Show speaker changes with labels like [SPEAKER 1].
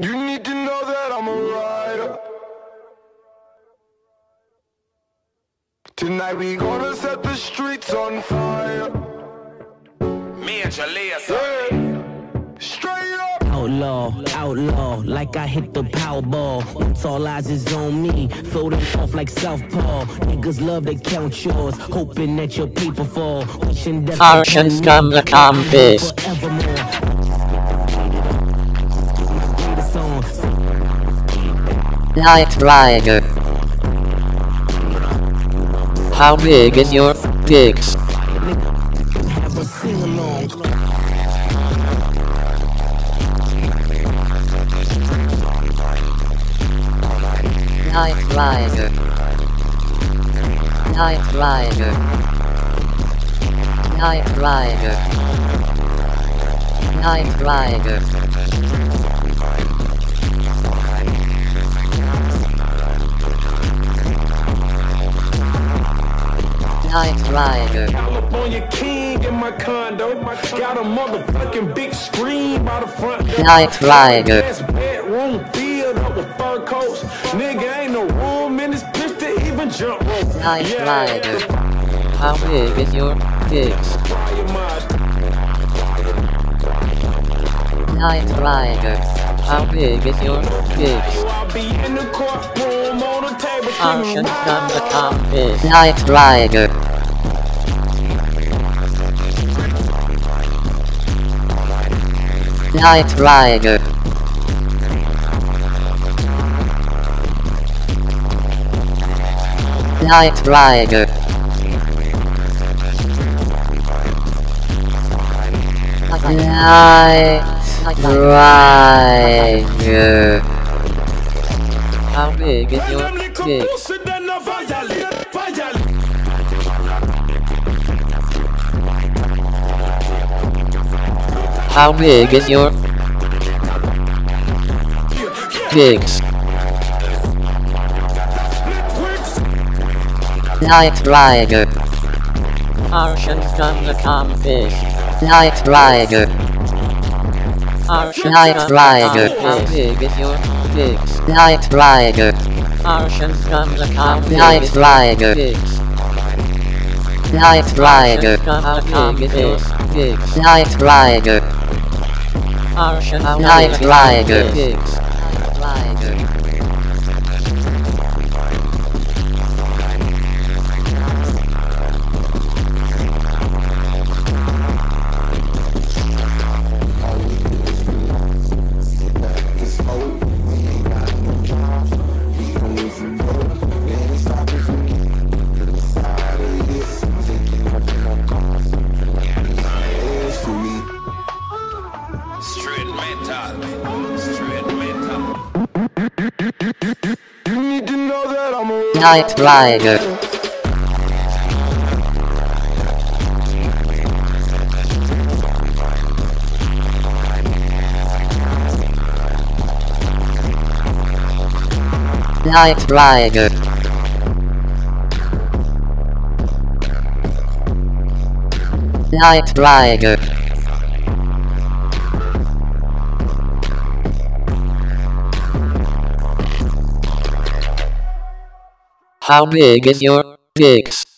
[SPEAKER 1] You need to know that I'm a rider. Tonight we gonna set the streets on fire.
[SPEAKER 2] Me and Jalea,
[SPEAKER 1] Yeah. Straight up.
[SPEAKER 3] Outlaw, outlaw, like I hit the Powerball. It's all eyes is on me, floating off like Southpaw. Niggas love to count yours, hoping that your paper fall. Wishing death
[SPEAKER 4] Harshen
[SPEAKER 3] upon me,
[SPEAKER 4] scum the campus. Night Rider. How big is your dicks? Night Rider. Night Rider. Night Rider. Night Rider. Night Rider.
[SPEAKER 1] California king in my condo. Got a motherfucking big screen by the front door.
[SPEAKER 4] Night Rider.
[SPEAKER 1] Bedroom filled up with fur coats. Nigga ain't no room in this bitch to even jump rope. Yeah,
[SPEAKER 4] Rider. How big is your dicks?
[SPEAKER 1] fire
[SPEAKER 4] Night Rider. How big is your dicks?
[SPEAKER 1] Be in the courtroom on the table
[SPEAKER 4] Harshen
[SPEAKER 1] screaming,
[SPEAKER 4] scum. Night Rider. Night Rider. Night Rider. Night Rider. How big is your
[SPEAKER 1] Madame les
[SPEAKER 4] dick?
[SPEAKER 1] coupons, donne la va y aller, va y aller.
[SPEAKER 4] How big is your dicks? Night Rider. Harshen scum the campus. Night Rider. Night Rider. How big is your dicks? Night Rider. Harshen scum the campus. Night Rider. Night Rider. Big is your? Night Rider. Night Rider. Night Rider. Night Rider. Night Rider. How big is your dicks?